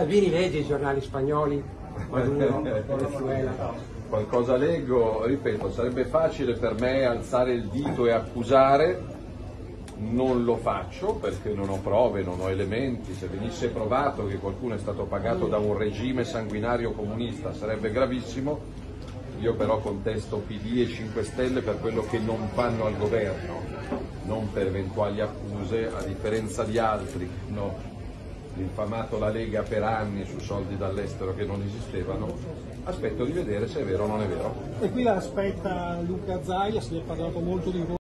Salvini legge i giornali spagnoli, Maduro, Venezuela. Qualcosa leggo, ripeto, sarebbe facile per me alzare il dito e accusare, non lo faccio perché non ho prove, non ho elementi, se venisse provato che qualcuno è stato pagato da un regime sanguinario comunista sarebbe gravissimo, io però contesto PD e 5 Stelle per quello che non fanno al governo, non per eventuali accuse, a differenza di altri. Hanno infamato la Lega per anni su soldi dall'estero che non esistevano, aspetto di vedere se è vero o non è vero. E qui l'aspetta Luca Zaia, si è parlato molto di